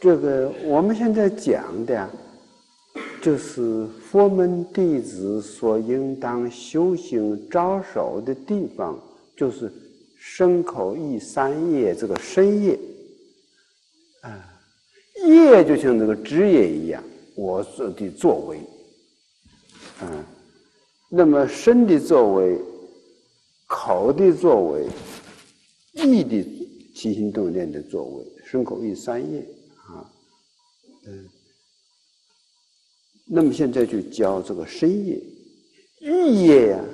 这个我们现在讲的，就是佛门弟子所应当修行着手的地方，就是身口意三业这个身业。啊，业就像那个职业一样，我做的作为，啊，那么身的作为，口的作为，意的起心动念的作为，身口意三业，嗯，那么现在就教这个身业、意业呀，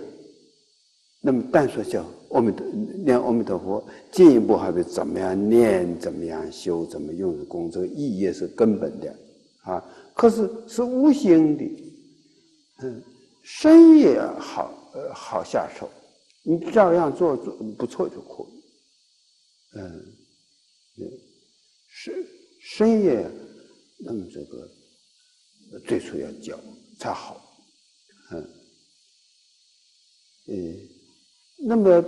那么但说叫。阿弥陀念阿弥陀佛，进一步还得怎么样念，怎么样修，怎么用功，这个意业是根本的啊。可是是无形的，嗯，身也好，呃，好下手，你照样做做不错就可以。嗯，身身业，那么这个最初要教才好，嗯，嗯，那么。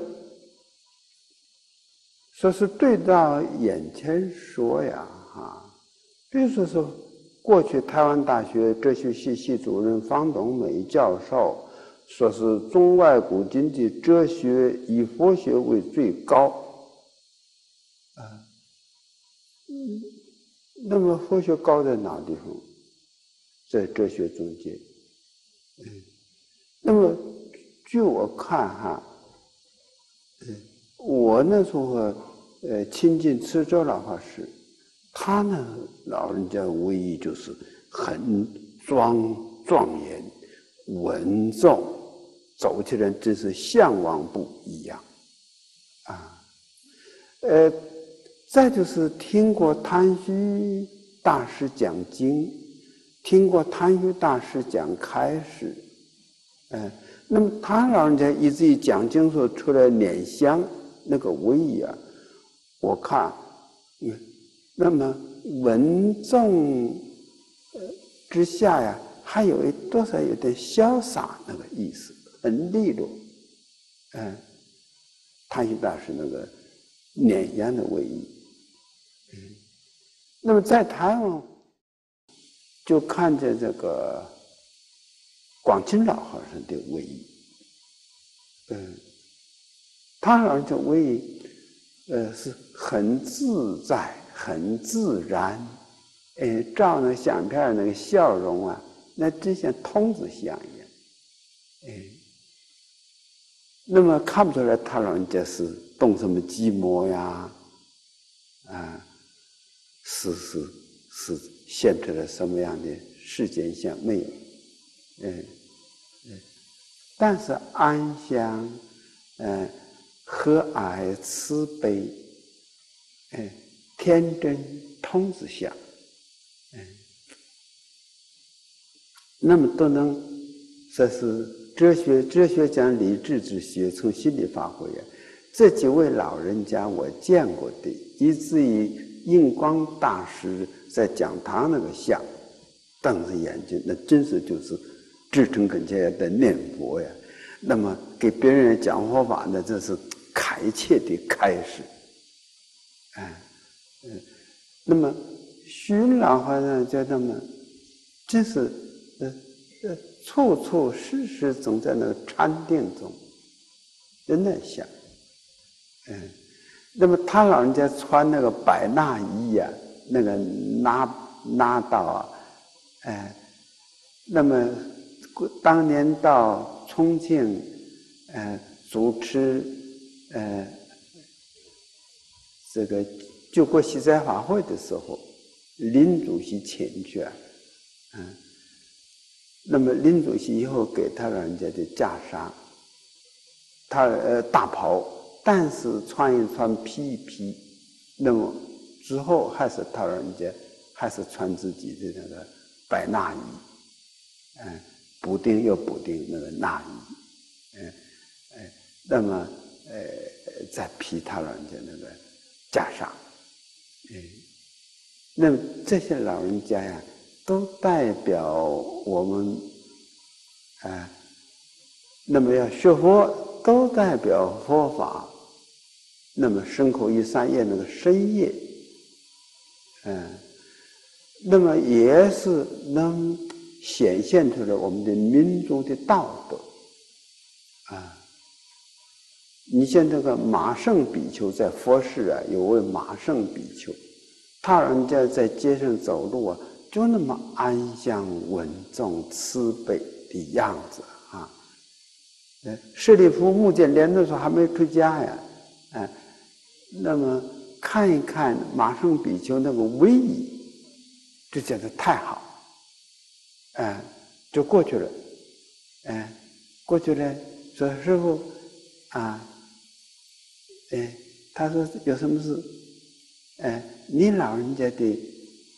说是对到眼前说呀，哈，比如说说，过去台湾大学哲学系系主任方东美教授说是中外古今的哲学以佛学为最高，啊，嗯，那么佛学高在哪地方？在哲学中间，嗯，那么据我看哈，嗯。我那时候，呃，亲近慈州老法师，他呢，老人家无疑就是很庄庄严、稳重，走起来真是向往不一样，啊，呃，再就是听过谭虚大师讲经，听过谭虚大师讲开示，嗯，那么他老人家一直一讲经说出来念香。那个威仪啊，我看，嗯，那么文重之下呀，还有多少有点潇洒那个意思，很利落，嗯，谭虚大师那个碾压的威仪，那么在台湾就看见这个广清老和尚的威仪，嗯。他而且为，呃，是很自在、很自然，哎，照那相片那个笑容啊，那真像童子像一样，哎，那么看不出来他老人家是动什么机模呀，啊，是是是现出了什么样的世间相没有，嗯嗯，但是安详，嗯。和蔼慈悲，哎，天真童子相，嗯，那么都能说是哲学，哲学讲理智之学，从心里发挥呀。这几位老人家我见过的，以至于印光大师在讲堂那个像，瞪着眼睛，那真是就是至诚恳切的念佛呀。那么给别人讲佛法呢，这是。开切的开始，哎，嗯，那么徐老和尚就那么，这是呃呃，处处时时总在那个禅定中，真的想，嗯，那么他老人家穿那个百衲衣呀，那个衲衲道啊，哎，那么当年到重庆，呃，主持。呃，这个就过西斋法会的时候，林主席请去啊，嗯，那么林主席以后给他老人家的袈裟，他呃大袍，但是穿一穿披一披，那么之后还是他老人家还是穿自己的那个白衲衣，嗯，补丁又补丁那个衲衣，嗯，哎，那么。呃，在皮他老人家那个架上，嗯，那么这些老人家呀，都代表我们，啊，那么要学佛，都代表佛法，那么身口一三业那个深夜，嗯，那么也是能显现出来我们的民族的道德啊。你像这个马胜比丘在佛寺啊，有位马胜比丘，他人家在街上走路啊，就那么安详稳重、慈悲的样子啊。呃，舍利弗、目犍连那时候还没出家呀，哎，那么看一看马胜比丘那个威仪。就觉得太好，哎，就过去了，哎，过去了，说师傅，啊，哎，他说有什么事？哎，您老人家的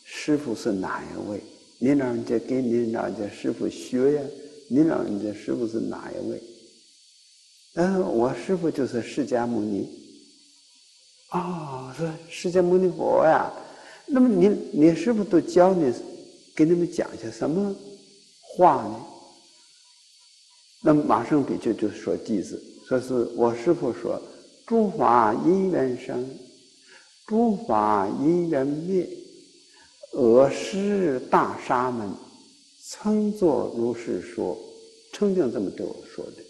师傅是哪一位？您老人家跟您老人家师傅学呀？您老人家师傅是哪一位？嗯，我师傅就是释迦牟尼。哦，说释迦牟尼佛呀。那么你你师傅都教你，给你们讲些什么话呢？那么马上比丘就说句子，说是我师傅说：诸法因缘生，诸法因缘灭。尔师大沙门称作如是说，曾经这么对我说的：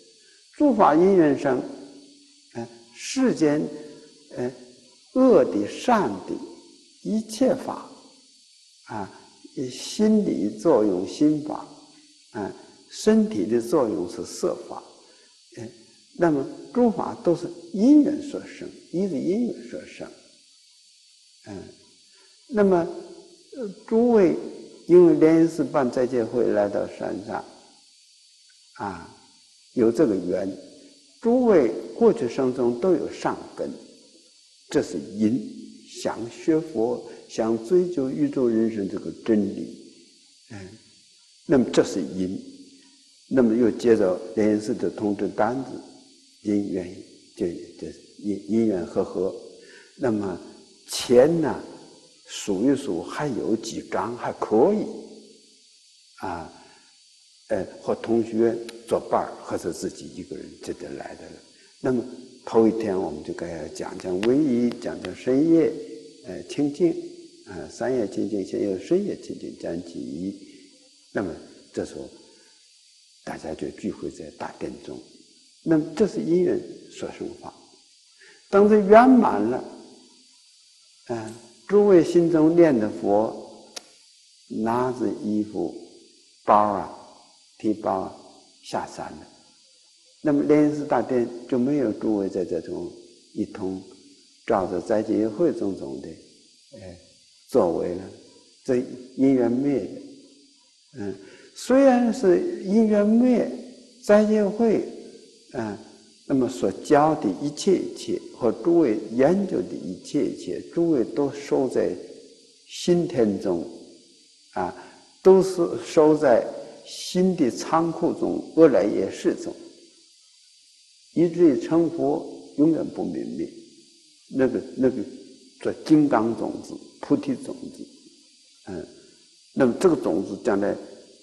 诸法因缘生，哎，世间，哎，恶的善的。一切法，啊，心理作用心法，啊，身体的作用是色法，嗯，那么诸法都是因缘所生，一是因缘所生，嗯，那么诸位因为莲因寺办斋戒会来到山上，啊，有这个缘，诸位过去生中都有善根，这是因。想学佛，想追求宇宙人生这个真理，嗯，那么这是因，那么又接着莲因寺的通知单子，因缘就就因因缘和合，那么钱呢，数一数还有几张还可以，啊，呃，和同学作伴儿，或者自己一个人这就来的了。那么头一天我们就该讲讲唯一，讲讲深夜。呃，清净，啊，三业清净，先有深夜清净讲起，那么这时候大家就聚会在大殿中，那么这是因缘所生法。当这圆满了，嗯，诸位心中念的佛，拿着衣服包啊，提包下山了。那么莲师大殿就没有诸位在这种一同。照着斋戒会种种的，哎，作为了，这因缘灭，嗯，虽然是因缘灭，斋戒会，嗯，那么所教的一切一切和诸位研究的一切一切，诸位都收在心田中，啊，都是收在心的仓库中，恶来也是中，以至于成佛永远不泯灭。那个那个叫金刚种子、菩提种子，嗯，那么这个种子将来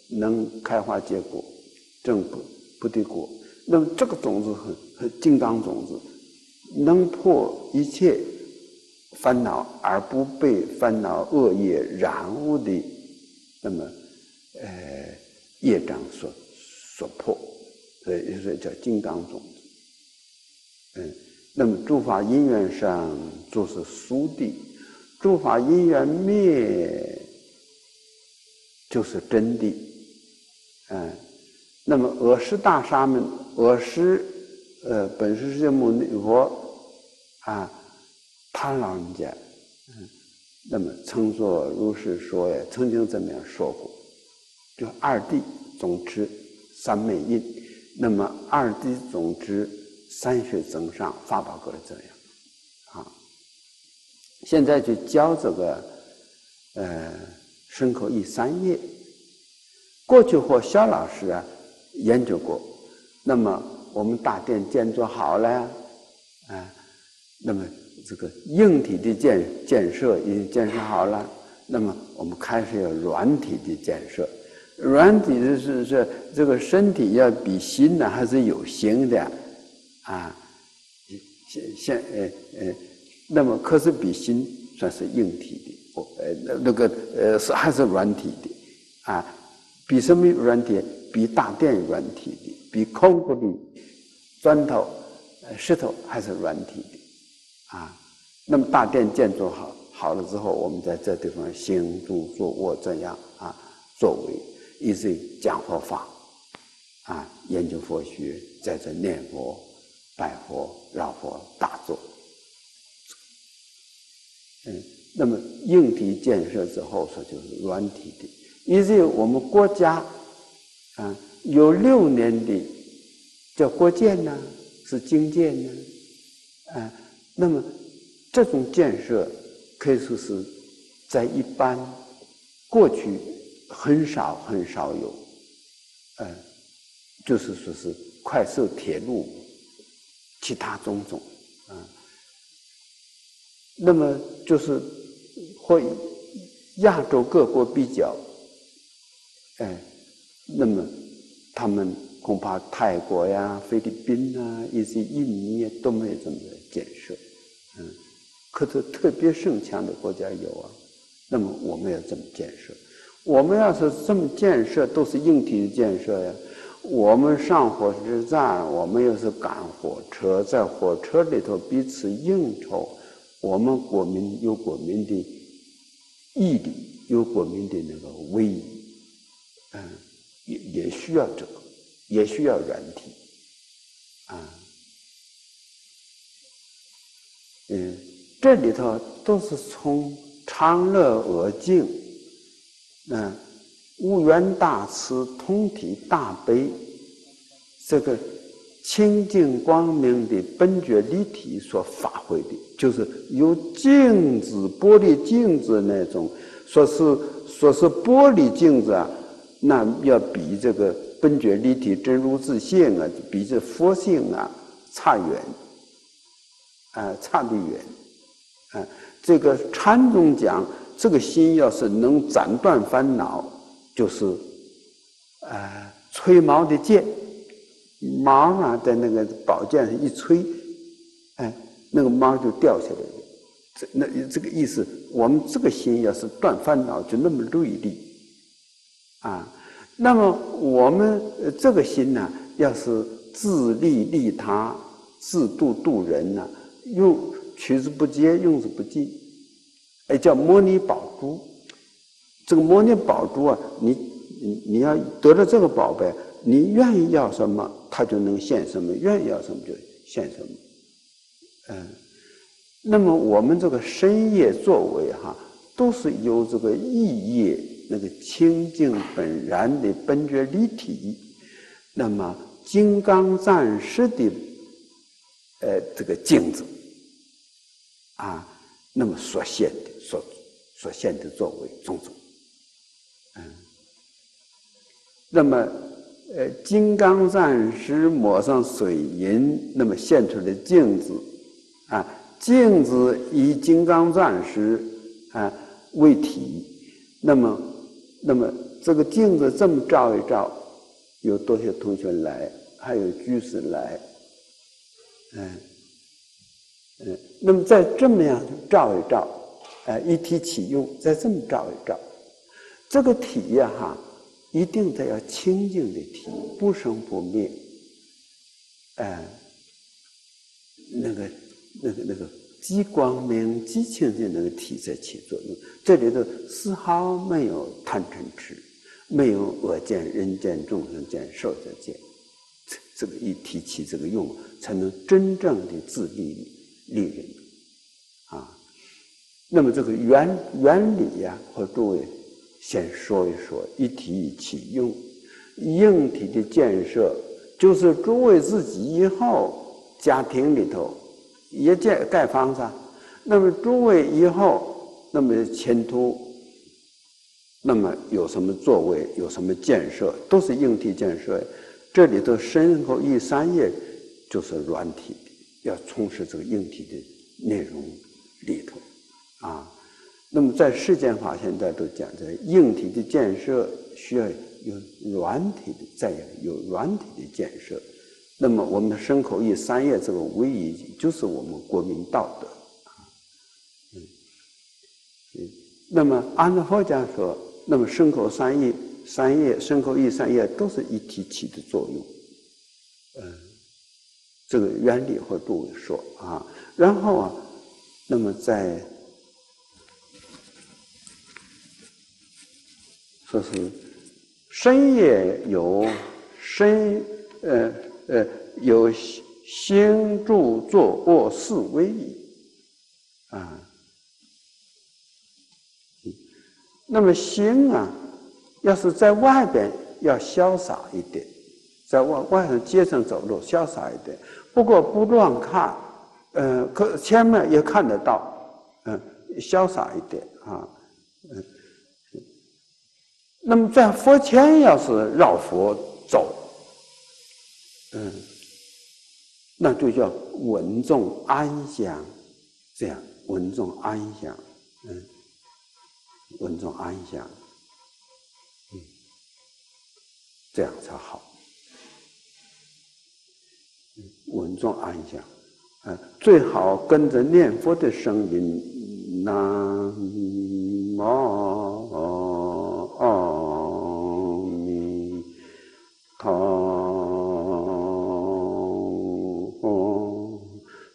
能开花结果，正果菩提果。那么这个种子很很金刚种子，能破一切烦恼而不被烦恼恶业染污的，那么呃业障所所破，所以所以叫金刚种子，嗯。那么诸法因缘上就是苏地，诸法因缘灭就是真谛，嗯，那么尔师大沙门，尔师呃本师释迦牟尼佛啊，他老人家，嗯，那么称作如是说呀，曾经这么样说过，就二谛总持三昧印，那么二谛总持。三学增上，法宝格这样，啊，现在就教这个，呃，深口一三页。过去和肖老师啊研究过，那么我们大殿建筑好了，啊，那么这个硬体的建建设已经建设好了，那么我们开始要软体的建设。软体的是是这个身体要比心呢还是有形的。啊，现现呃呃，那么可是比心算是硬体的，呃那那个呃是还是软体的啊？比什么软体？比大殿软体的，比空谷的砖头、石头还是软体的啊？那么大殿建筑好好了之后，我们在这地方行住坐卧这样啊，作为一直讲佛法啊，研究佛学，在这念佛、拜佛、绕佛、打坐。嗯，那么硬体建设之后说就是软体的，以至于我们国家啊有六年的叫国建呢，是经建呢，啊，那么这种建设可以说是在一般过去很少很少有，嗯，就是说是快速铁路，其他种种啊。那么就是和亚洲各国比较，哎，那么他们恐怕泰国呀、菲律宾啊、一些印尼都没有这么建设，嗯，可是特别盛强的国家有啊。那么我们要怎么建设？我们要是这么建设，都是硬体的建设呀。我们上火车站，我们又是赶火车，在火车里头彼此应酬。我们国民有国民的毅力，有国民的那个威仪，嗯，也也需要这个，也需要软体，啊，嗯，这里头都是从长乐而静，嗯，无缘大慈，通体大悲，这个。清净光明的本觉立体所发挥的，就是有镜子、玻璃镜子那种，说是说是玻璃镜子啊，那要比这个本觉立体真如自性啊，比这佛性啊差远，啊差得远，啊，这个禅宗讲，这个心要是能斩断烦恼，就是，啊，吹毛的剑。毛啊，在那个宝剑上一吹，哎，那个毛就掉下来了。这那这个意思，我们这个心要是断烦恼，就那么锐利啊。那么我们这个心呢，要是自利利他、自度度人呢，用取之不竭，用之不尽，哎，叫摩尼宝珠。这个摩尼宝珠啊，你你你要得了这个宝贝。你愿意要什么，它就能现什么；愿意要什么，就现什么。嗯，那么我们这个深业作为哈，都是由这个意业那个清净本然的本觉立体，那么金刚暂时的呃这个镜子啊，那么所现的所所现的作为种种，嗯，那么。呃，金刚钻石抹上水银，那么现出来的镜子，啊，镜子以金刚钻石啊为体，那么，那么这个镜子这么照一照，有多些同学来，还有居士来，嗯，嗯，那么再这么样照一照，哎，一体启用，再这么照一照，这个体呀，哈。一定得要清净的体，不生不灭，哎，那个、那个、那个极光明、极清净那个体在起作用。这里头丝毫没有贪嗔痴，没有恶见、人见、众生见、寿者见，这这个一提起这个用，才能真正的自利利人啊。那么这个原原理呀，和诸位。先说一说一体启用，硬体的建设，就是诸位自己以后家庭里头也建盖房子，那么诸位以后那么前途，那么有什么作为，有什么建设，都是硬体建设。这里头身后一三页就是软体，要充实这个硬体的内容里头，啊。那么在世间法现在都讲，在硬体的建设需要有软体的，再有软体的建设。那么我们的身口意三业这个唯一，就是我们国民道德啊。嗯，嗯。那么按照佛家说，那么身口三业、三业、身口意三业都是一体起的作用。嗯，这个原理会不说啊。然后啊，那么在就是深夜有深呃呃有心住坐卧四威仪啊。那么心啊，要是在外边要潇洒一点，在外外头街上走路潇洒一点，不过不乱看，呃，可前面也看得到，嗯，潇洒一点啊，嗯。那么在佛前要是绕佛走，嗯，那就叫稳重安详，这样稳重安详，嗯。稳重安详，嗯，这样才好。稳重安详，嗯，最好跟着念佛的声音，南无好，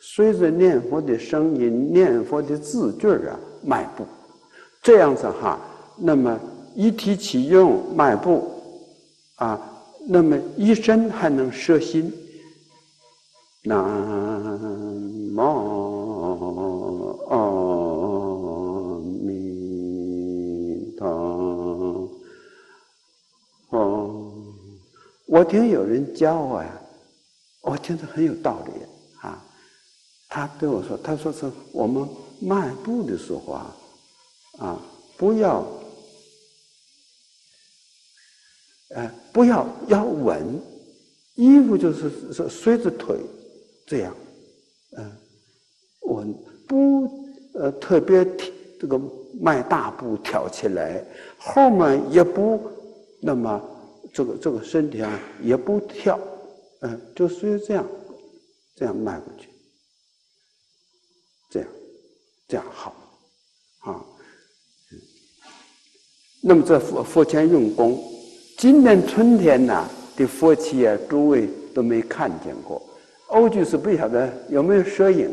随着念佛的声音、念佛的字句啊，迈步。这样子哈，那么一提起用迈步，啊，那么一生还能摄心。那我听有人教我呀，我听着很有道理啊。他对我说：“他说是我们迈步的时候啊。”啊，不要，呃，不要要稳，衣服就是是随着腿这样，嗯，稳不呃特别这个迈大步跳起来，后面也不那么这个这个身体啊也不跳，嗯，就随这样这样迈过去，这样这样好，啊。那么这佛佛前用功，今年春天呢的佛气啊，诸位都没看见过。欧居士不晓得有没有摄影，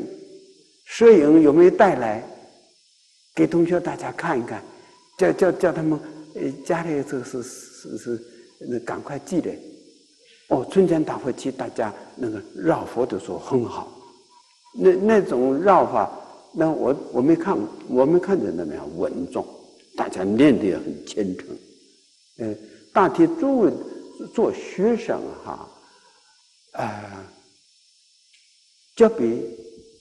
摄影有没有带来，给同学大家看一看，叫叫叫他们呃家里这是是是那赶快记得。哦，春天大佛期大家那个绕佛的时候很好，那那种绕法，那我我没看我没看见那么样稳重。大家念的也很虔诚，嗯，大体诸位做学生哈，啊，就比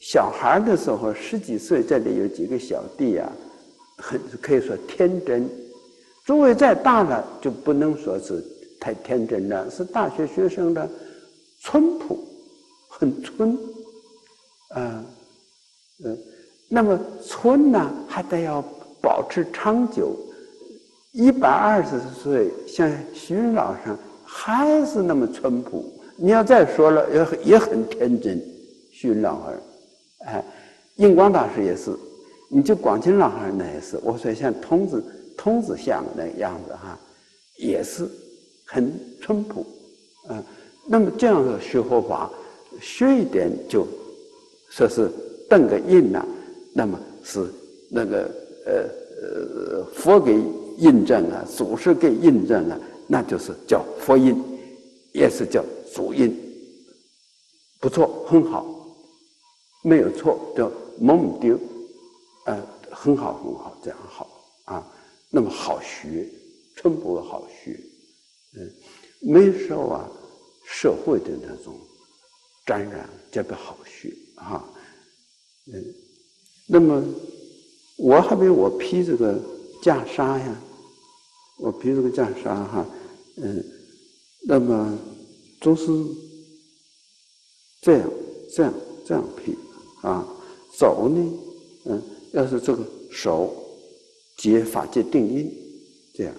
小孩的时候十几岁，这里有几个小弟啊，很可以说天真。诸位再大了，就不能说是太天真了，是大学学生的淳朴，很淳，嗯，嗯，那么淳呢，还得要。保持长久，一百二十岁，像徐老师还是那么淳朴。你要再说了，也也很天真。徐老儿，哎，印光大师也是，你就广清老儿那也是。我说像童子孔子像那样子哈，也是很淳朴。嗯，那么这样的学佛法，学一点就说是瞪个印呐，那么是那个。呃呃，佛给印证了，祖师给印证了，那就是叫佛印，也是叫祖印，不错，很好，没有错，叫蒙丢，呃，很好很好，这样好啊，那么好学，真不好学，嗯，没受啊社会的那种沾染，特别好学啊，嗯，那么。我还没我披这个袈裟呀，我披这个袈裟哈，嗯，那么都是这样这样这样披啊，走呢，嗯，要是这个手结法界定印，这样，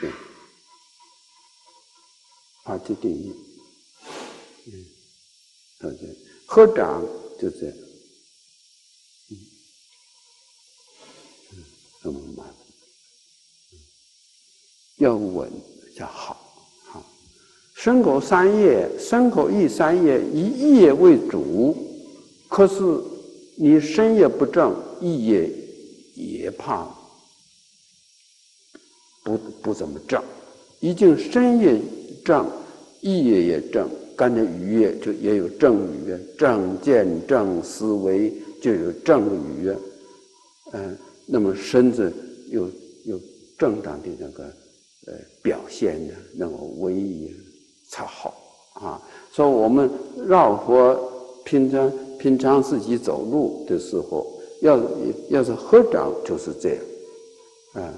对，法界定印，嗯，好的，合掌就这样。那么慢，要稳要好，好。身口三业，身口意三业以业为主，可是你身业不正，意业也怕不不怎么正。已经身也正，意也正，干脆语业就也有正语，正见正思维就有正语，嗯。那么身子有有正当的那个呃表现呢，那么威仪才好啊。所以我们绕佛平常平常自己走路的时候，要要是合掌就是这样，啊，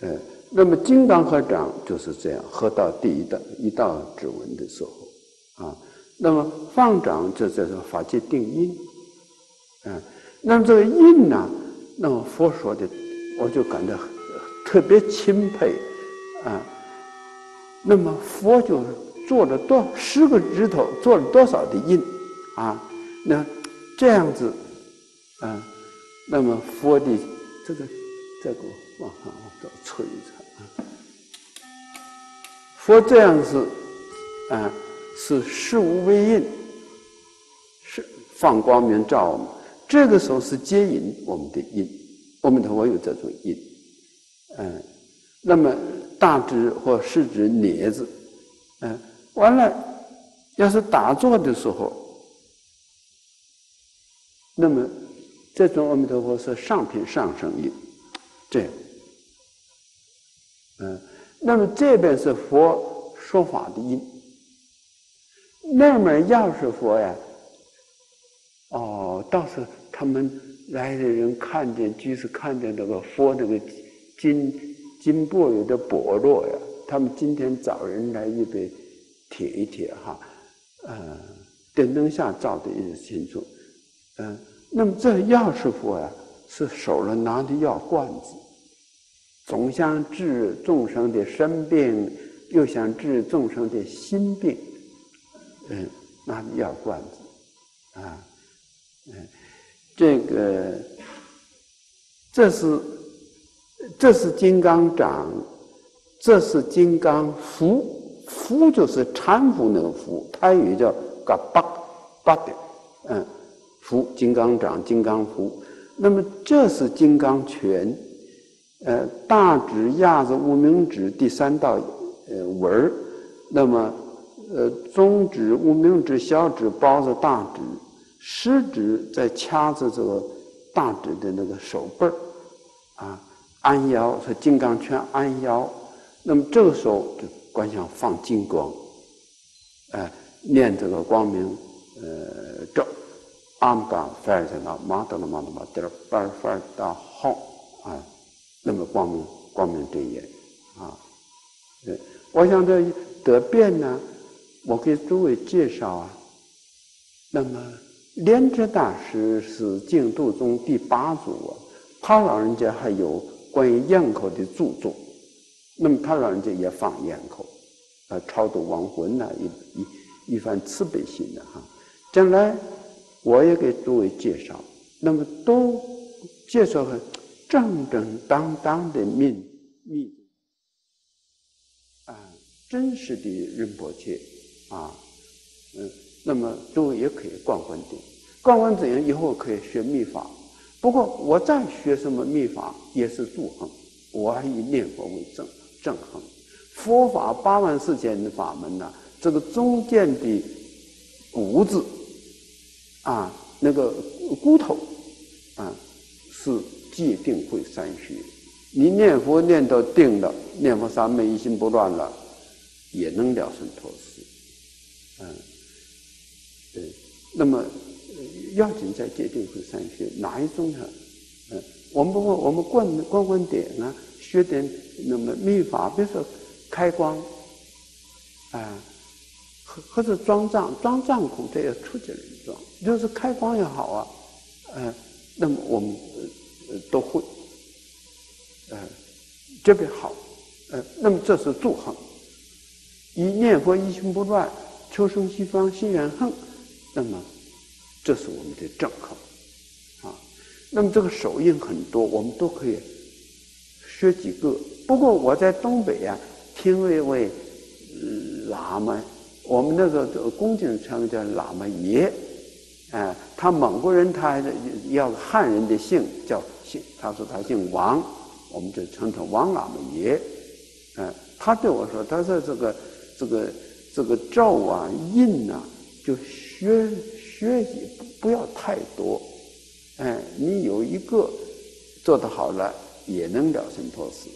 呃，那么金刚合掌就是这样，合到第一道一道指纹的时候，啊，那么放掌就叫做法界定印，啊，那么这个印呢？那么佛说的，我就感到特别钦佩啊。那么佛就做了多十个指头，做了多少的印啊？那这样子啊，那么佛的这个这个往上往这吹一吹啊，佛这样子啊，是事无为印，是放光明照我们。这个时候是接引我们的因，我们头佛有这种因，嗯，那么大指或食指镊子，嗯，完了，要是打坐的时候，那么这种阿弥陀佛是上品上升因，这样，嗯，那么这边是佛说法的因，那面要是佛呀，哦，倒是。他们来的人看见，就是看见那个佛那个金金箔有点薄弱呀。他们今天找人来预备贴一贴哈，呃，电灯下照的也清楚，嗯，那么这药师佛呀，是手里拿的药罐子，总想治众生的身病，又想治众生的心病，嗯，拿的药罐子，啊，嗯。这个，这是，这是金刚掌，这是金刚符，符就是搀扶那个符，它也叫嘎巴巴的，嗯，福金刚掌、金刚符。那么这是金刚拳，呃，大指压着无名指第三道呃纹儿，那么呃中指、无名指、小指包着大指。食指在掐着这个大指的那个手背儿，啊，按腰是金刚圈安腰。那么这个时候就观想放金光，哎，念这个光明呃咒，阿姆嘎菲尔在那玛德拉玛德玛德拉巴尔菲尔达号啊，那么光明光明正眼啊，对，我想这得变呢，我给诸位介绍啊，那么。莲池大师是净土宗第八祖啊，他老人家还有关于咽口的著作，那么他老人家也放咽口，啊，超度亡魂呐，一一一番慈悲心的哈。将来我也给诸位介绍，那么都介绍很正正当当的秘密啊，真实的仁波切啊，嗯。那么诸位也可以逛观点，观观点以后可以学秘法。不过我再学什么秘法也是助恒，我还以念佛为正正恒。佛法八万四千的法门呢，这个中间的骨子啊，那个骨头啊，是界定慧三学。你念佛念到定了，念佛三昧一心不乱了，也能了生脱死，嗯。对，那么要紧在界定会三学哪一种呢？嗯，我们不过我们观观观点啊，学点那么秘法，比如说开光啊，或或者装藏装藏孔，这要出家人就是开光也好啊，嗯，那么我们呃都会，嗯，这边好，嗯，那么这是助行，一念佛一心不乱，求生西方心远恒。那么，这是我们的正口，啊，那么这个手印很多，我们都可以学几个。不过我在东北呀，听了一位喇嘛，我们那个恭敬称叫喇嘛爷，哎，他蒙古人，他要汉人的姓叫姓，他说他姓王，我们就称他王喇嘛爷，嗯，他对我说，他说这个这个这个咒啊印啊，就学学习不要太多，哎，你有一个做得好了，也能了生脱死。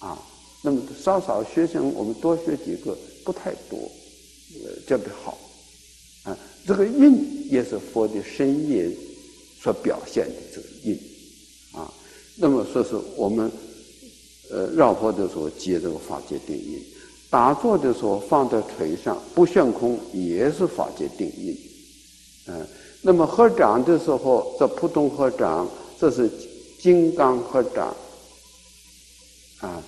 啊，那么稍少学生，我们多学几个，不太多，呃，这比好。啊，这个印也是佛的身印所表现的这个印，啊，那么说是我们呃绕佛的时候接这个法界定印，打坐的时候放在腿上不悬空也是法界定印，嗯，那么合掌的时候这普通合掌，这是金刚合掌，啊。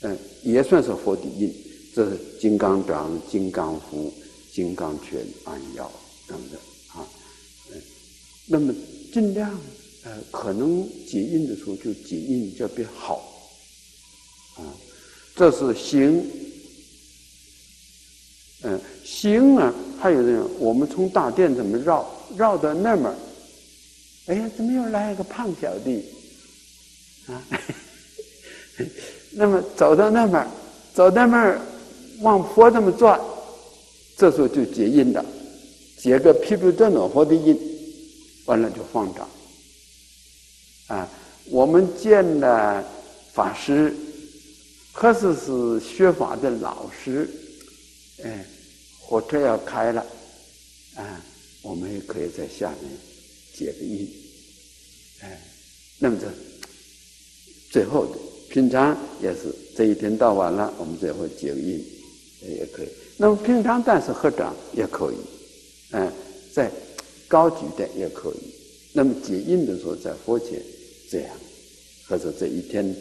嗯，也算是佛的印，这是金刚掌、金刚符、金刚拳、按腰等等啊。那么尽量呃，可能解印的时候就解印就比较好啊。这是行，嗯，行呢，还有呢，我们从大殿怎么绕，绕到那么，哎呀，怎么又来一个胖小弟啊？那么走到那边，走到那儿，往佛这么转，这时候就结印了，结个毗卢遮那佛的印，完了就放掌。啊，我们见了法师，可是是学法的老师，哎，火车要开了，啊，我们也可以在下面结个印，哎，那么这最后的。平常也是这一天到晚了，我们才会结印，也可以。那么平常但是合掌也可以，嗯，在高举的也可以。那么结印的时候在佛前这样，或者这一天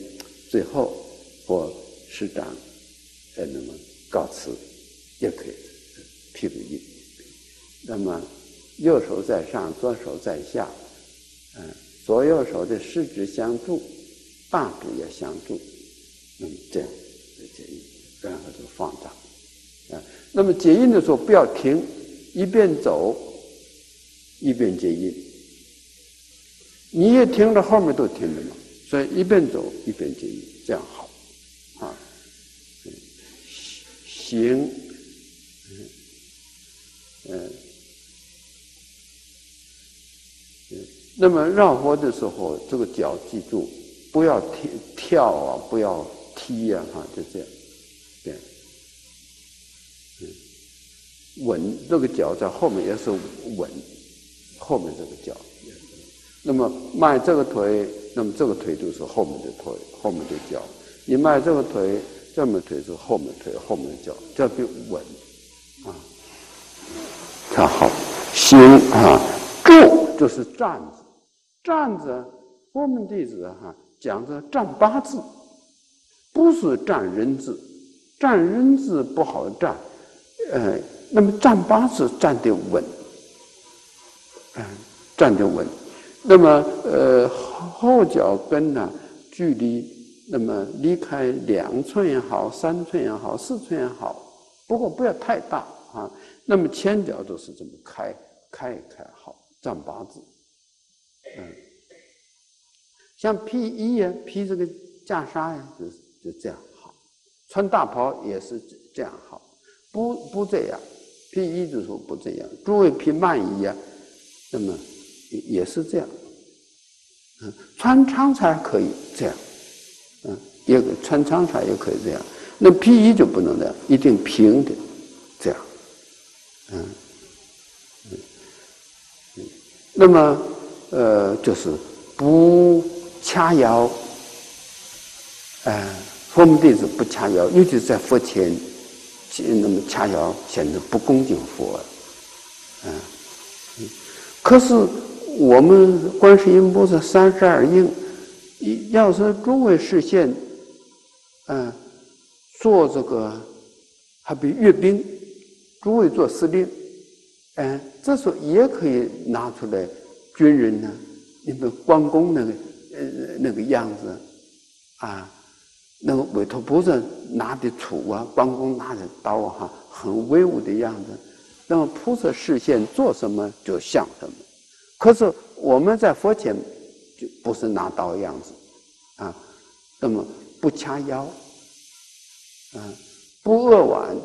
最后或师长，呃，那么告辞也可以，披个印。那么右手在上，左手在下，嗯，左右手的食指相助。大指也相助，那么这样结印，然后就放掌啊。那么结印的时候不要停，一边走一边结印。你也听着，后面都听着嘛，所以一边走一边结印，这样好啊。行，嗯嗯，那么绕佛的时候，这个脚记住。不要跳跳啊，不要踢呀，哈，就这样，对，嗯，稳这个脚在后面也是稳，后面这个脚，那么迈这个腿，那么这个腿就是后面的腿，后面的脚。你迈这个腿，这么腿是后面腿，后面的脚，这就稳，啊，看好，行啊，坐就是站着，站着，我们弟子哈。讲着站八字，不是站人字，站人字不好站，呃，那么站八字站得稳，嗯，站得稳，那么呃后脚跟呢，距离那么离开两寸也好，三寸也好，四寸也好，不过不要太大啊。那么前脚都是这么开，开开好，站八字，嗯。像披衣呀，披这个袈裟呀，就就这样好；穿大袍也是这样好。不不这样，披衣的时候不这样。诸位披曼衣呀，那么也是这样。嗯，穿长衫可以这样，嗯，也穿长衫也可以这样。那披衣就不能这样，一定平的这样。嗯嗯，那么呃，就是不。掐腰，呃，佛门弟子不掐腰，尤其是在佛前，那么掐腰显得不恭敬佛，嗯，可是我们观世音菩萨三十二应，要是诸位视线，嗯，做这个，还比阅兵，诸位做司令，嗯，这时候也可以拿出来军人呢，你们关公那个。呃，那个样子，啊，那个韦陀菩萨拿的杵啊，关公拿的刀哈，很威武的样子。那么菩萨视线做什么就像什么。可是我们在佛前就不是拿刀样子啊，那么不掐腰，啊，不扼腕，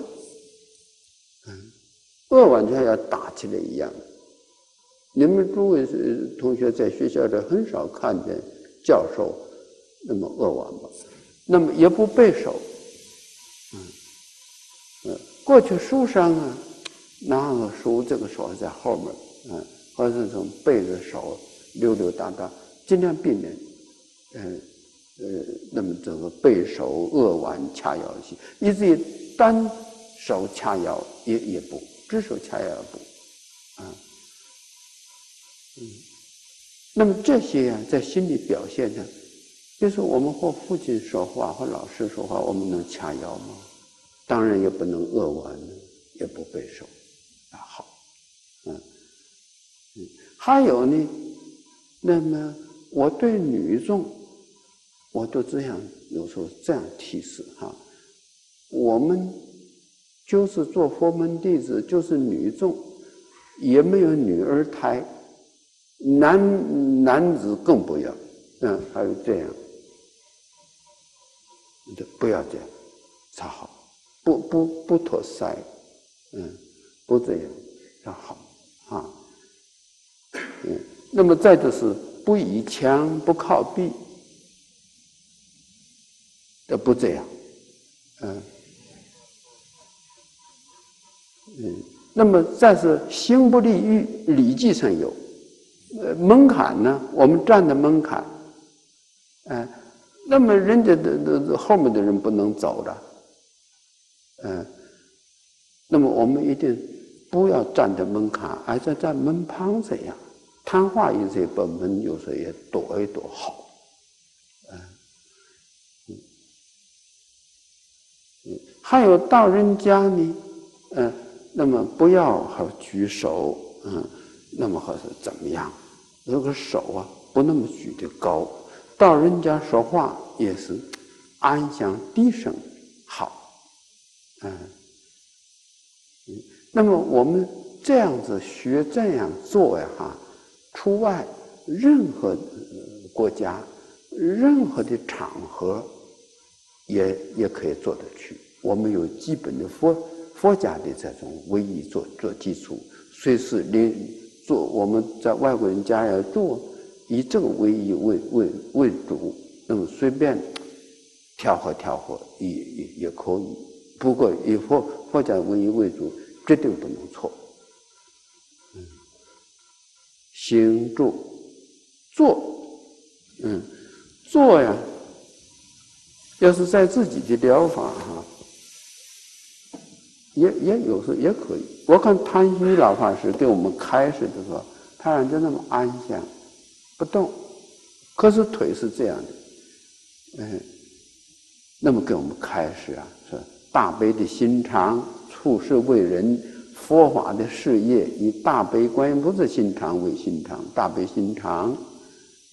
嗯，扼腕就像要打起来一样。你们诸位同学在学校里很少看见教授那么扼腕吧？那么也不背手，嗯，嗯，过去书上啊，拿个书这个手在后面，嗯，或者从背着手溜溜达达，尽量避免，嗯，呃，那么这个背手扼腕掐腰些，以至于单手掐腰也也不，只手掐腰也不，啊。嗯，那么这些呀，在心理表现上，就是我们和父亲说话，和老师说话，我们能掐腰吗？当然也不能扼腕，也不背手，啊好，嗯嗯，还有呢，那么我对女众，我都这样有时候这样提示哈，我们就是做佛门弟子，就是女众，也没有女儿胎。男男子更不要，嗯，还有这样，不要这样，才好，不不不托腮，嗯，不这样才好啊，嗯，那么再就是不以枪不靠壁，的不这样，嗯，嗯，那么再是心不立欲，《礼记》上有。呃，门槛呢？我们站的门槛，嗯，那么人家的的后面的人不能走了，嗯，那么我们一定不要站在门槛，而是在门旁这样谈话，一些把门有时候也躲一躲好，嗯，嗯，还有到人家呢，嗯，那么不要好举手，嗯，那么好是怎么样？那个手啊，不那么举得高，到人家说话也是安详低声好，嗯。那么我们这样子学这样做呀，哈，出外任何国家、任何的场合，也也可以做得去。我们有基本的佛佛家的这种威仪做做基础，随时连。做我们在外国人家要做，以这个为一为为为主，那么随便调和调和也也也可以。不过以佛佛家为一为主，绝对不能错。行住坐，嗯，坐呀，要是在自己的疗法哈。也也有时候也可以。我看谭虚老法师给我们开始的时候，他让就那么安详，不动，可是腿是这样的，嗯，那么给我们开始啊，说大悲的心肠，处事为人，佛法的事业以大悲观音菩萨心肠为心肠，大悲心肠，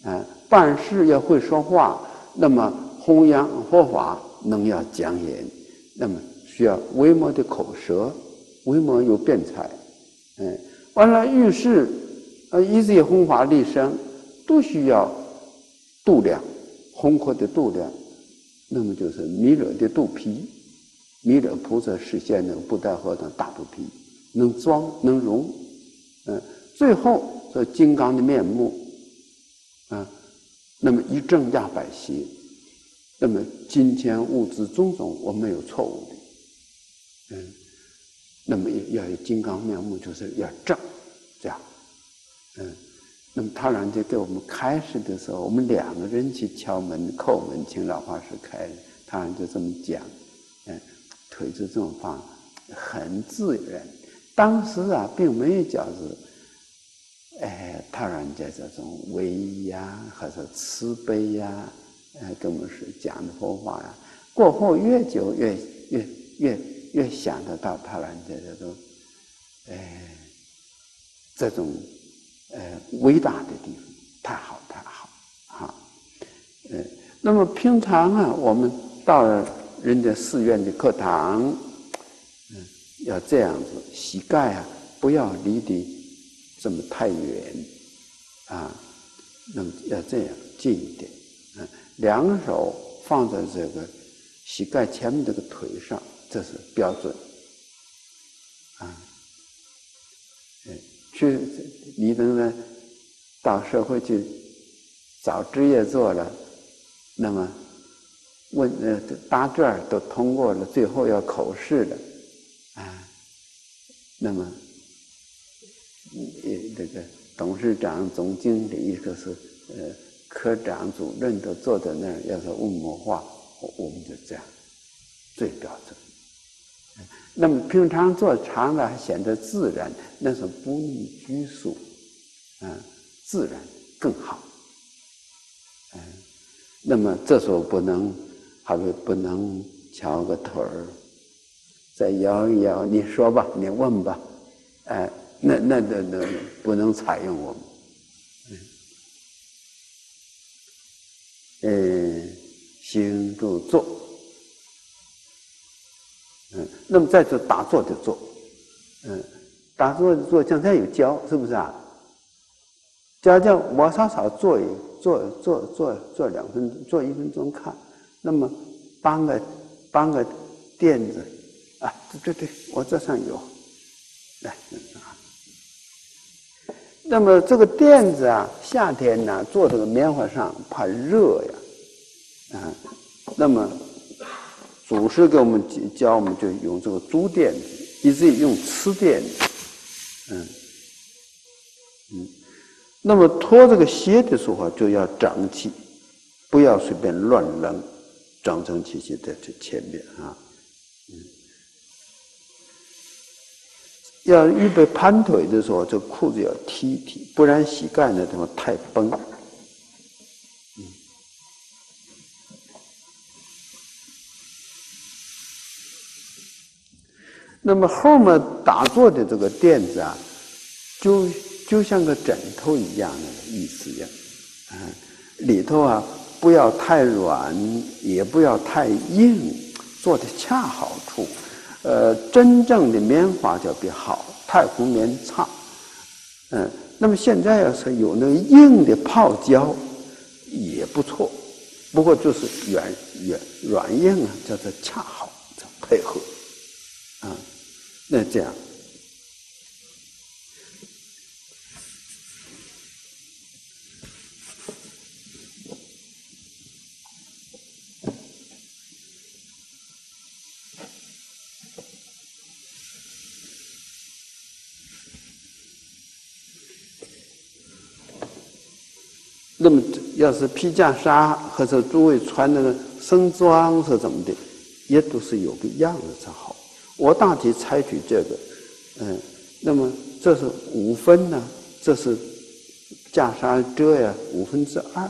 啊，办事要会说话，那么弘扬佛法能要讲演，那么。需要微末的口舌，微末有辩才，嗯，完了遇事，呃，一切弘法利生，都需要度量，宏阔的度量，那么就是弥勒的肚皮，弥勒菩萨实现那个不带和尚大肚皮，能装能容，嗯，最后这金刚的面目，啊，那么一正压百邪，那么金钱物质种种，我没有错误的。嗯，那么要有金刚面目，就是要正，这样，嗯，那么他然就给我们开始的时候，我们两个人去敲门叩门，请老法师开，他然就这么讲，嗯，腿就这么放，很自然。当时啊，并没有觉子，哎，他然家这种威呀，或者慈悲呀，哎，跟我们是讲的佛法呀。过后越久越越越。越想得到他人家这种，哎，这种，呃，伟大的地方，太好太好，哈，呃，那。么平常啊，我们到了人家寺院的课堂，嗯，要这样子，膝盖啊不要离得这么太远，啊，那么要这样近一点，嗯，两手放在这个膝盖前面这个腿上，这是标准，啊，去你等呢，到社会去找职业做了。那么，问呃答卷都通过了，最后要口试了，啊，那么，呃这个董事长、总经理，一个是呃科长、主任都坐在那儿，要是问我话，我们就这样，最标准。那么平常做长了还显得自然，那是不宜拘束，啊，自然更好，嗯。那么这时候不能，还不不能翘个腿儿，再摇一摇。你说吧，你问吧，哎，那那那那不能采用我们。嗯，行住坐，嗯，那么再做打坐的坐，嗯，打坐的坐，刚才有教，是不是啊？教教我稍稍坐一。坐坐坐坐两分钟，坐一分钟看，那么搬个搬个垫子，啊，对对对，我这上有，来。那么这个垫子啊，夏天呢，坐这个棉花上怕热呀，啊，那么祖师给我们教，我们就用这个竹垫子，以至于用瓷垫子，嗯，嗯。那么脱这个鞋的时候就要整齐，不要随便乱扔，整整齐齐在这前面啊，嗯，要预备盘腿的时候，这裤子要提提，不然膝盖那地方太崩。那么后面打坐的这个垫子啊，就。就像个枕头一样的意思呀，啊，里头啊不要太软，也不要太硬，做的恰好处。呃，真正的棉花就比好，太湖棉差。嗯，那么现在要是有那个硬的泡胶，也不错。不过就是软软软硬啊，叫做恰好配合。啊，那这样。那么，要是披袈裟或者诸位穿那个僧装是怎么的，也都是有个样子才好。我大体采取这个，嗯，那么这是五分呢，这是袈裟遮呀，五分之二，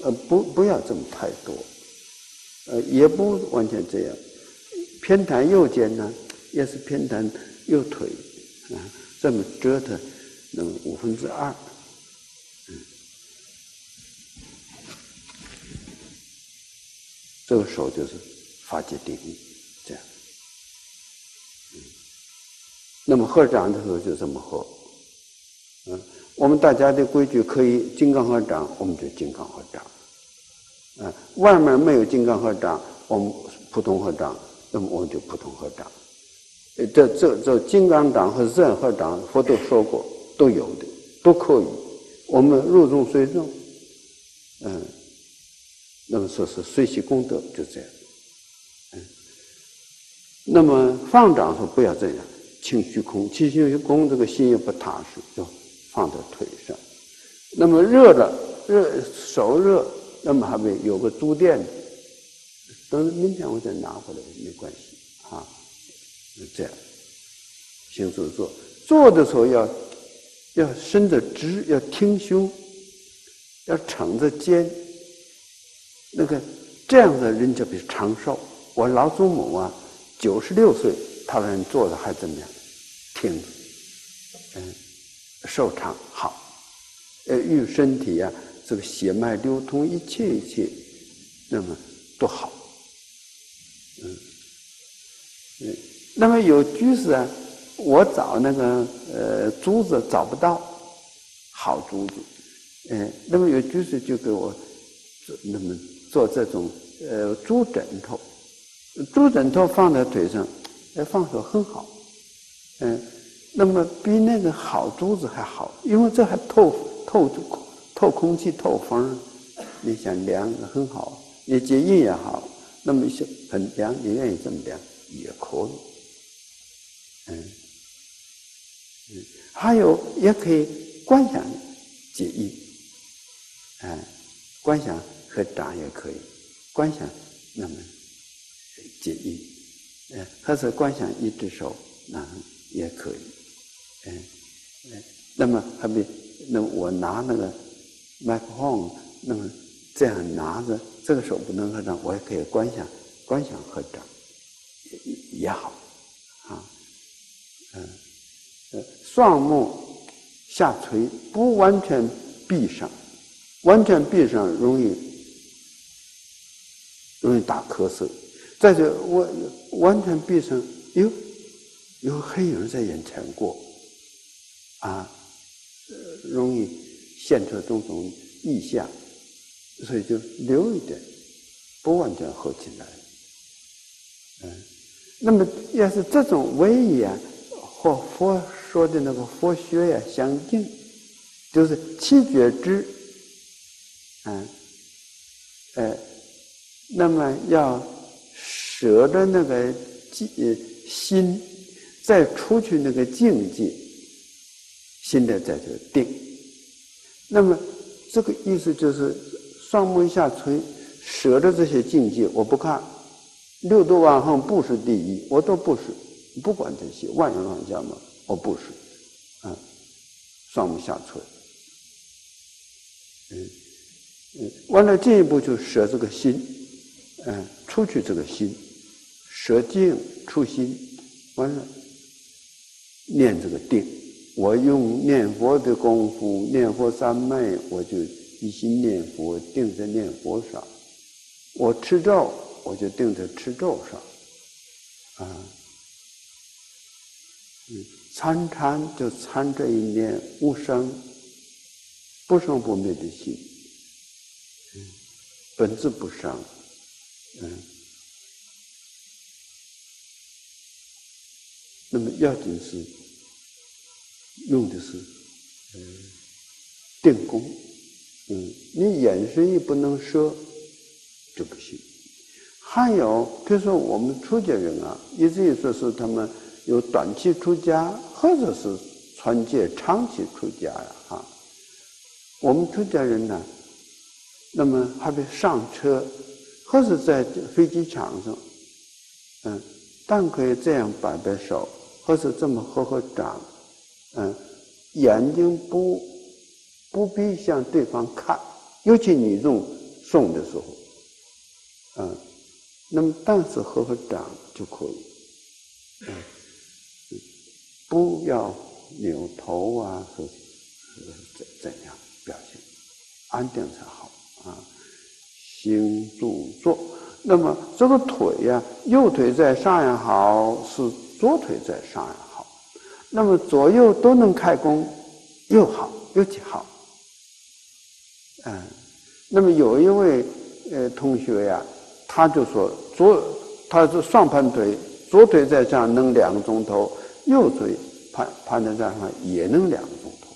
呃，不不要这么太多，呃，也不完全这样，偏袒右肩呢，也是偏袒右腿，啊，这么折腾，那么五分之二。这个手就是法界定义，这样。嗯，那么合掌的时候就这么合。嗯，我们大家的规矩可以金刚合掌，我们就金刚合掌。嗯，外面没有金刚合掌，我们普通合掌，那么我们就普通合掌。这这这金刚掌和任何掌，佛都说过都有的，都可以。我们入众随众，嗯。那么说是随喜功德就这样，嗯。那么放掌说不要这样，清虚空，清虚空这个心也不踏实，就放在腿上。那么热了，热手热，那么还没有个珠垫，等明天我再拿回来没关系啊。就这样，行坐坐，坐的时候要要伸得直，要挺胸，要撑着肩。那个这样的人就比长寿。我老祖母啊，九十六岁，他人坐的还怎么样？挺，嗯，瘦长好。呃，与身体啊，这个血脉流通，一切一切那么都好。嗯，嗯，那么有居士啊，我找那个呃珠子找不到好珠子，嗯，那么有居士就给我做那么做这种呃珠枕头，珠枕头放在腿上，哎，放手很好，嗯，那么比那个好珠子还好，因为这还透透透空气透风，你想凉很好。你结印也好，那么一些很凉，你愿意这么凉也可以，嗯，嗯，还有也可以观想结印，哎，观想和掌也可以，观想那么结印，嗯，或者观想一只手那也可以，嗯，嗯，那么还比那我拿那个麦克风，那么这样拿着。这个手不能合掌，我也可以观想，观想合掌也也好，啊，嗯，呃，双目下垂，不完全闭上，完全闭上容易容易打瞌睡。再者，我完全闭上，有有黑影在眼前过，啊，呃，容易现出种种意象。所以就留一点，不完全合起来。嗯，那么要是这种威严和佛说的那个佛学呀相近，就是七觉知，嗯，呃，那么要舍的那个境心，再出去那个境界，心的在这定。那么这个意思就是。双目下垂，舍的这些境界我不看，六度万行不是第一，我都不是，不管这些万缘万家嘛，我不是，啊，双目下垂，嗯嗯，完了进一步就舍这个心，嗯，出去这个心，舍境出心，完了念这个定，我用念佛的功夫，念佛三昧，我就。一心念佛，定在念佛上；我吃咒，我就定在吃咒上。啊，嗯，参禅就参这一念无生、不生不灭的心，嗯，本质不生，嗯，那么要紧是用的是嗯电工。嗯，你眼神也不能说，就不行。还有，比如说我们出家人啊，一直说是他们有短期出家，或者是传戒长期出家呀，哈。我们出家人呢，那么还得上车，或者在飞机场上，嗯，但可以这样摆摆手，或者这么合合掌，嗯，眼睛不。不必向对方看，尤其你用送的时候，嗯，那么但是合合掌就可以，嗯，不要扭头啊，是怎怎样表现，安定才好啊。行住坐，那么这个腿呀，右腿在上也好，是左腿在上也好，那么左右都能开弓，又好又极好。嗯，那么有一位呃同学呀，他就说左他是双盘腿，左腿在上能两个钟头，右腿盘盘在上也能两个钟头。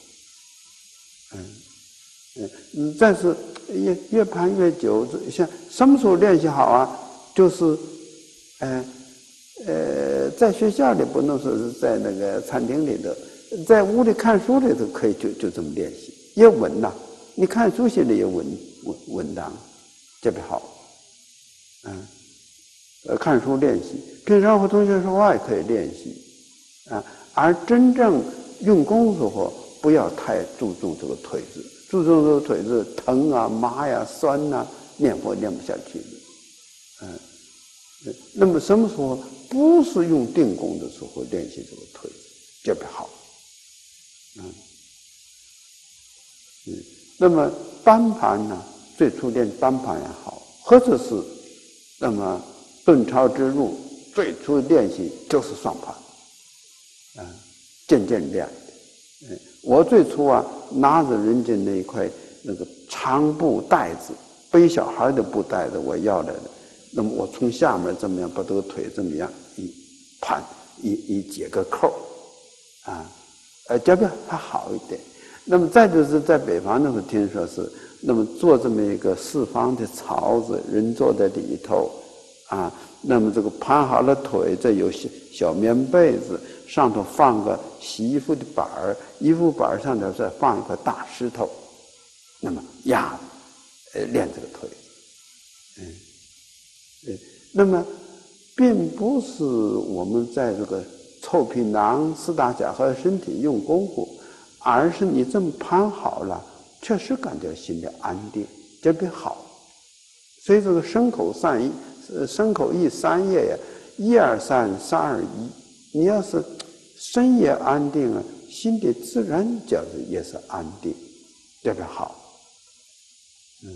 嗯嗯，但是越越盘越久，像什么时候练习好啊？就是，呃呃，在学校里不能说是在那个餐厅里头，在屋里看书里头可以就就这么练习，也稳呐。你看书写的也稳稳稳当，特别好，嗯，呃，看书练习，平常和同学说话也可以练习，啊，而真正用功的时候，不要太注重这个腿子，注重这个腿子疼啊、麻呀、酸呐，念佛念不下去，嗯，那么什么时候不是用定功的时候练习这个腿子，特别好，嗯，嗯。那么单盘呢？最初练单盘也好，或者是那么顿超之路最初练习就是双盘，啊，渐渐练。嗯，我最初啊拿着人家那一块那个长布袋子背小孩的布袋子我要来的，那么我从下面这么样把这个腿这么样一盘一一解个扣，啊，呃这个还好一点。那么再就是在北方那时候听说是，那么做这么一个四方的槽子，人坐在里头，啊，那么这个盘好了腿，这有小小棉被子，上头放个洗衣服的板儿，衣服板儿上头再放一块大石头，那么压，呃练这个腿，嗯，对，那么并不是我们在这个臭皮囊四大家和身体用功夫。而是你这么盘好了，确实感觉心里安定，这个好。所以这个身口三一，呃，身口意三业呀，一二三，三二一。你要是身也安定了，心里自然就是也是安定，这个好。嗯，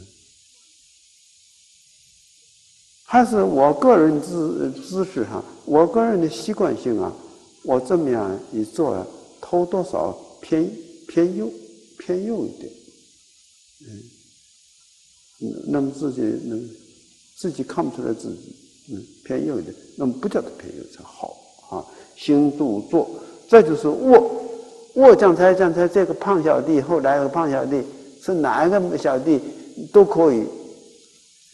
还是我个人姿姿势上，我个人的习惯性啊，我这么样一做，头多少？偏偏右，偏右一点，嗯，那么自己能自己看不出来自己，嗯，偏右一点，那么不叫做偏右才好啊。行度坐，这就是卧，卧将才将才这个胖小弟，后来个胖小弟是哪一个小弟都可以，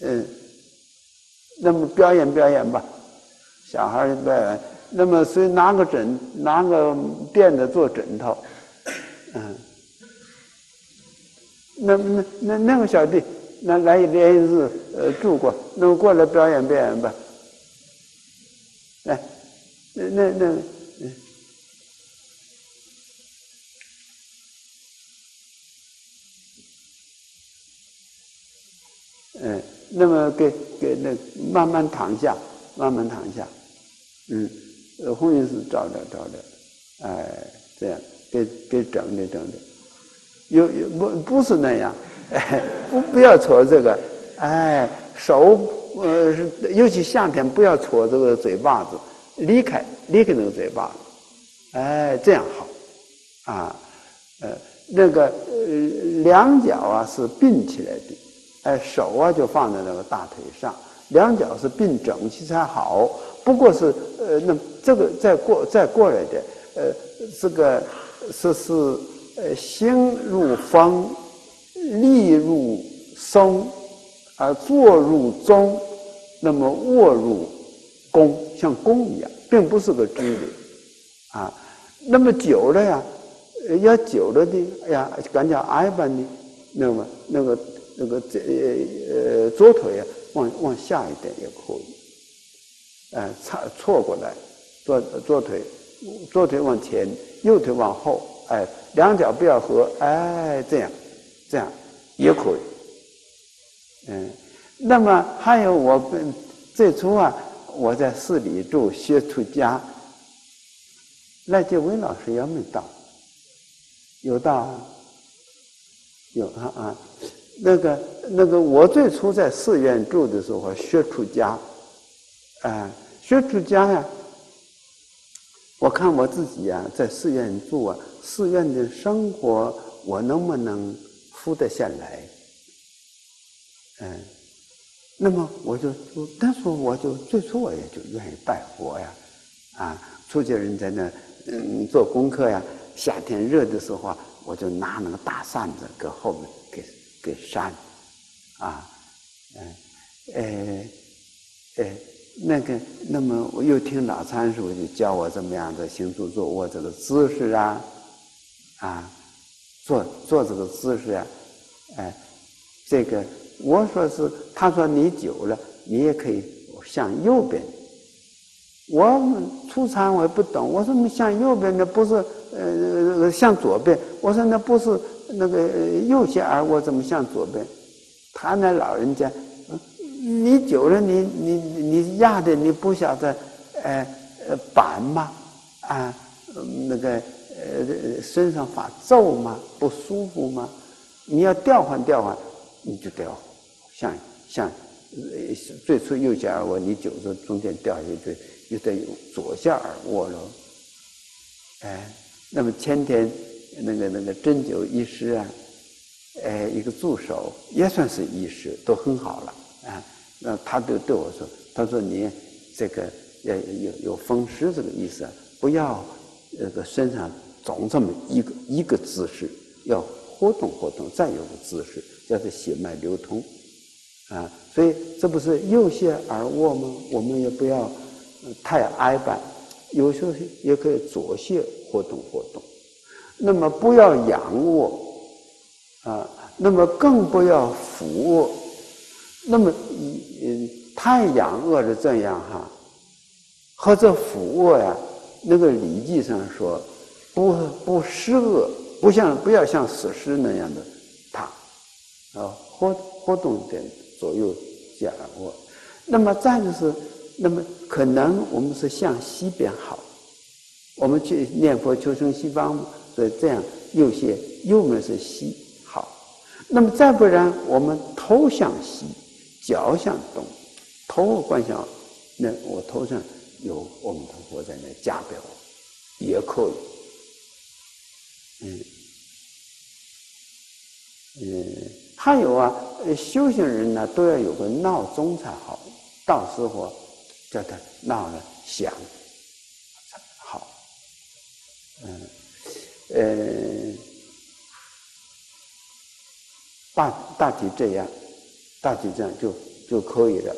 嗯，那么表演表演吧，小孩表演，那么所以拿个枕，拿个垫子做枕头。嗯，那那那那个小弟，那来连一次呃住过，那么过来表演表演吧。来，那那那嗯，嗯，那么给给那慢慢躺下，慢慢躺下，嗯，呃，红云寺照着照着，哎，这样。给给整的整的，有有不不是那样，哎，不不要搓这个，哎，手呃，尤其夏天不要搓这个嘴巴子，离开离开那个嘴巴子，哎，这样好，啊，呃，那个呃两脚啊是并起来的，哎，手啊就放在那个大腿上，两脚是并整齐才好。不过是呃，那这个再过再过来的，呃，这个。是是呃，心入风，力入松，而坐入中，那么卧入弓，像弓一样，并不是个支理啊。那么久了呀，要久了的，哎呀，感觉挨板的，那么那个那个这呃左腿啊，往往下一点也可以，哎，错错过来，左左腿，左腿往前。右腿往后，哎，两脚不要合，哎，这样，这样也可以。嗯，那么还有我们最初啊，我在寺里住学出家，赖建伟老师也没到，有到，有啊啊，那个那个我最初在寺院住的时候学出家，啊，学出家呀。我看我自己呀，在寺院住啊，寺院的生活我能不能敷得下来？嗯，那么我就，但是我就最初我也就愿意拜佛呀，啊，出家人在那嗯做功课呀，夏天热的时候啊，我就拿那个大扇子搁后面给给扇，啊，嗯，哎，哎。那个，那么我又听老参书就教我怎么样的行住坐卧这个姿势啊，啊，坐坐这个姿势啊，哎，这个我说是，他说你久了，你也可以向右边。我初参我也不懂，我说你向右边的不是呃向左边，我说那不是那个右下而我怎么向左边？他那老人家。你久了，你你你压的你不晓得，呃呃板吗？啊，那个呃身上发皱吗？不舒服吗？你要调换调换，你就得要向向最初右下耳蜗，你久了中间掉下去，就得用左下耳蜗了。哎，那么前天那个那个针灸医师啊，哎，一个助手也算是医师，都很好了啊。那他就对我说：“他说你这个要有有风湿这个意思，不要那个身上总这么一个一个姿势，要活动活动，再有个姿势，叫做血脉流通啊。所以这不是右泻而卧吗？我们也不要太挨板，有时候也可以左泻活动活动。那么不要仰卧啊，那么更不要俯卧。”那么，嗯，太仰卧着这样哈，和这俯卧呀，那个礼记上说，不不失恶，不像不要像死尸那样的躺，啊，活活动点左右脚卧。那么再就是，那么可能我们是向西边好，我们去念佛求生西方，所以这样右斜右面是西好。那么再不然，我们头向西。脚向东，头观想，那我头上有阿弥陀佛在那加表，也可以。嗯，嗯，还有啊，修行人呢都要有个闹钟才好，到时候叫他闹了响才好。嗯，呃，大大体这样。大体这样就就可以了。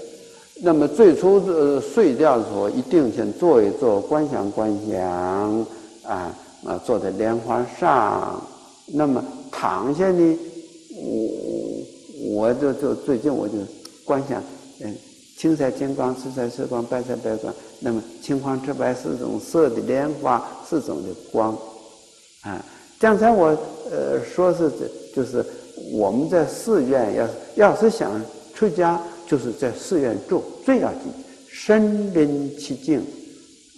那么最初呃睡觉的时候，一定先坐一坐，观想观想啊啊，坐在莲花上。那么躺下呢，我我就就最近我就观想，嗯，青色金光，紫色色光，白色白光。那么青黄赤白四种色的莲花，四种的光啊。刚才我呃说是这就是。我们在寺院要要是想出家，就是在寺院住最要紧，身临其境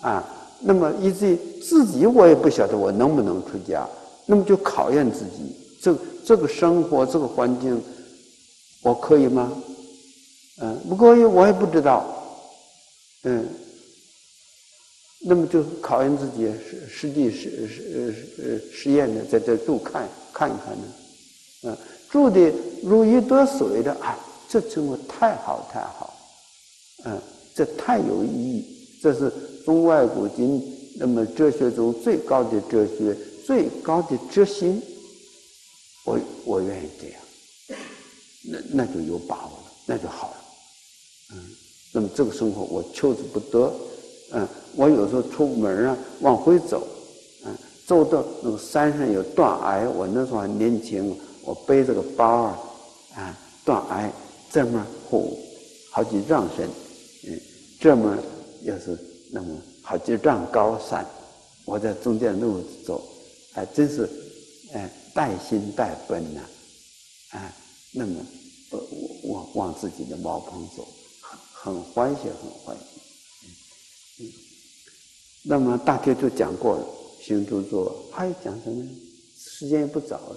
啊。那么以至于自己我也不晓得我能不能出家，那么就考验自己，这这个生活这个环境，我可以吗？嗯，不可以，我也不知道。嗯，那么就考验自己，实实际实实实实验的，在这住看看一看呢。嗯，住的如鱼得水的啊，这生活太好太好，嗯，这太有意义，这是中外古今那么哲学中最高的哲学，最高的哲心，我我愿意这样，那那就有把握了，那就好了，嗯，那么这个生活我求之不得，嗯，我有时候出门啊往回走，嗯，走到那个山上有断崖，我那时候还年轻。我背着个包啊，啊，断崖这么厚，好几丈深，嗯，这么要是那么好几丈高山，我在中间路走，还真是，哎，带心带奔呐，啊，那么我我往自己的茅棚走，很很欢喜，很欢喜，那么大家就讲过了，行住坐，还讲什么？时间也不早了。